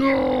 No!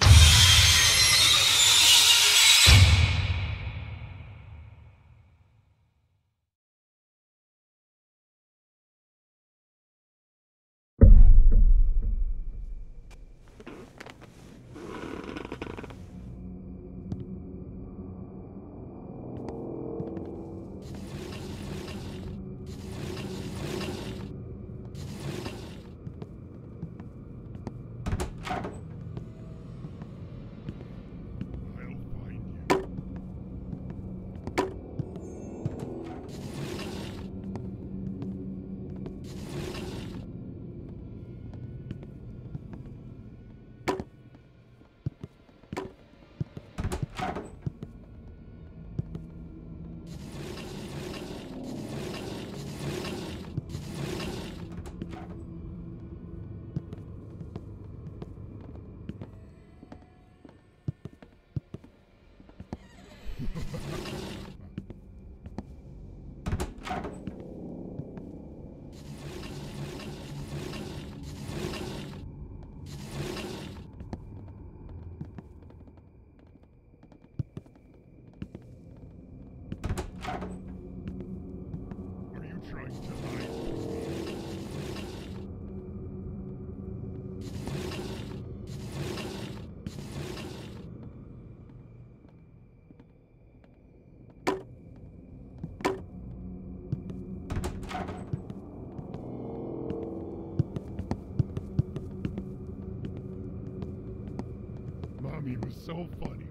Ha ha ha! So funny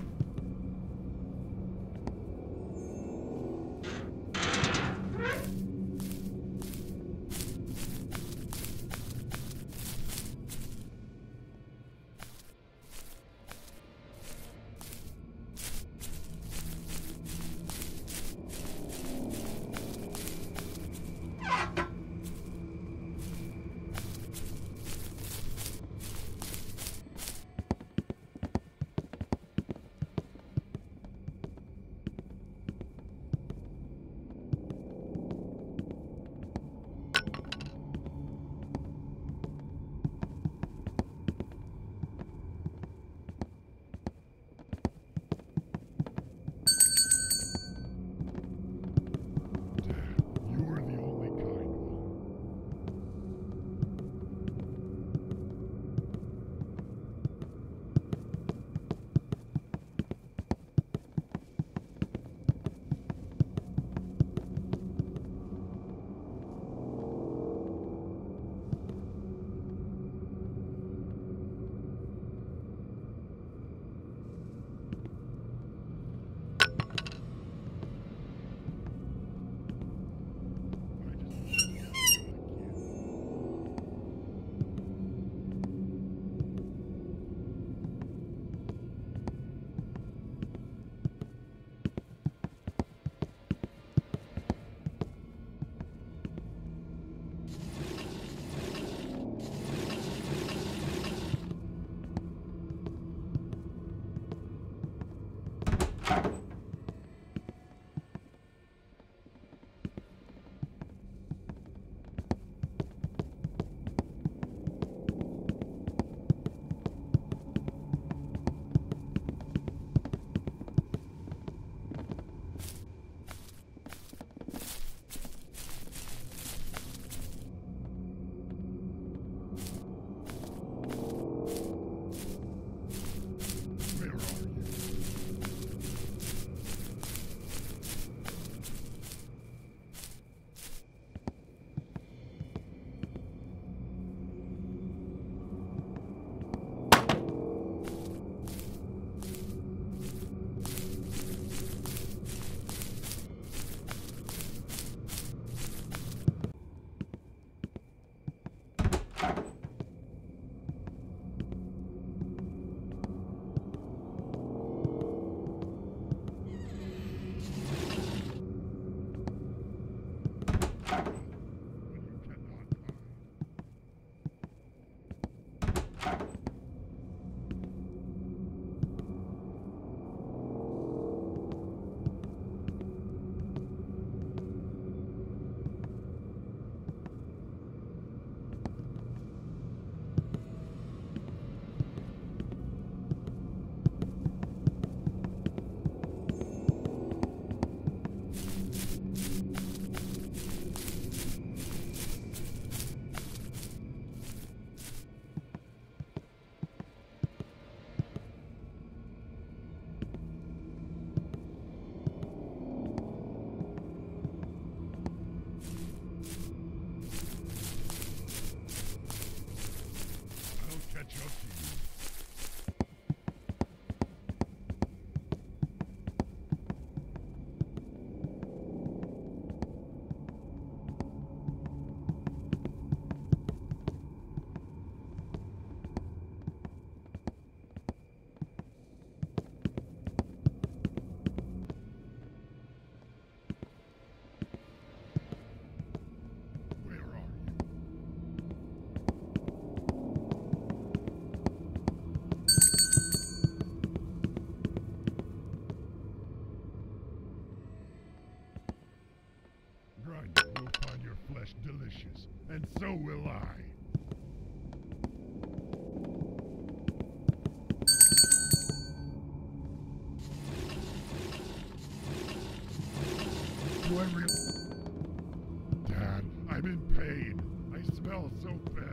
I real... Dad, I'm in pain. I smell so bad.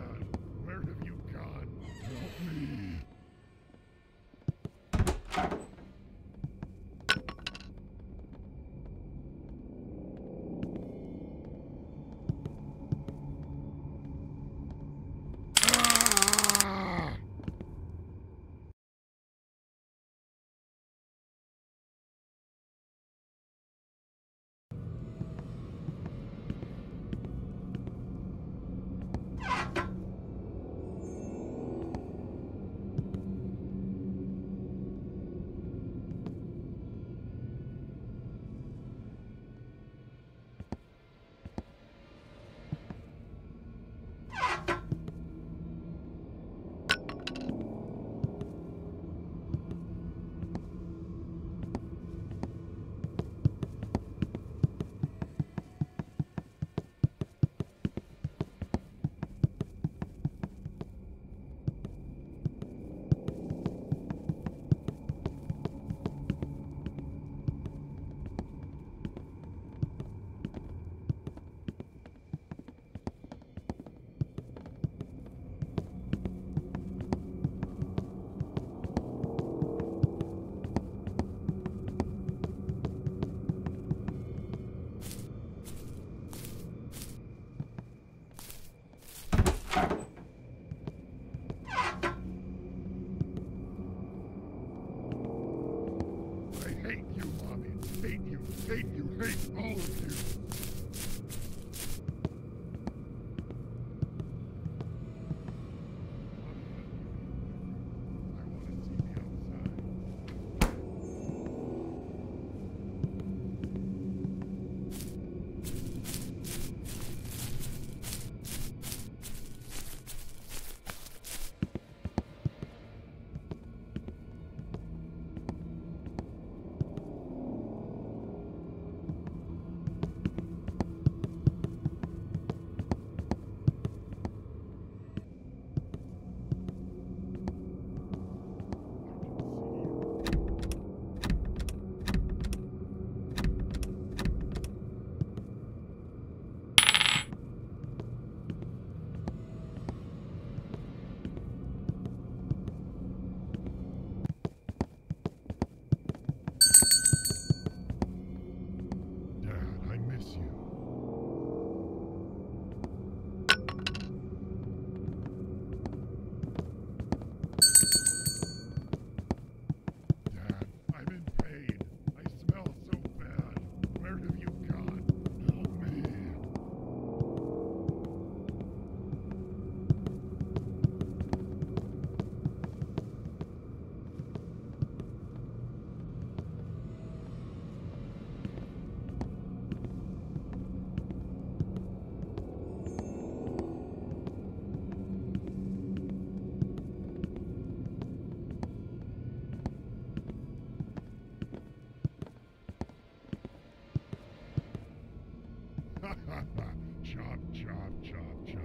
chop, chop, chop,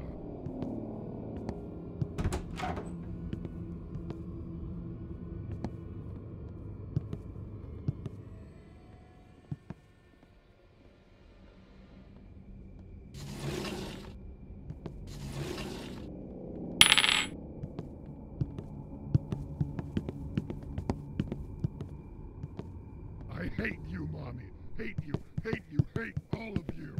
chop. I hate you, mommy. Hate you, hate you, hate all of you.